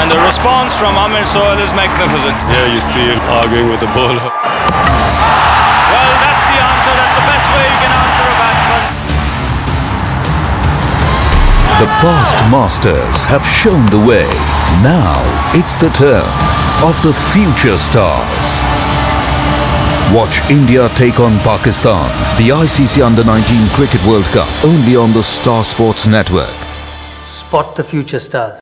And the response from Aamer Sohail is magnificent. Yeah, you see him arguing with the bowler. Well, that's the answer. That's the best way you can answer a batsman. The past masters have shown the way. Now it's the turn of the future stars. Watch India take on Pakistan, the ICC Under 19 Cricket World Cup, only on the Star Sports Network. Spot the future stars.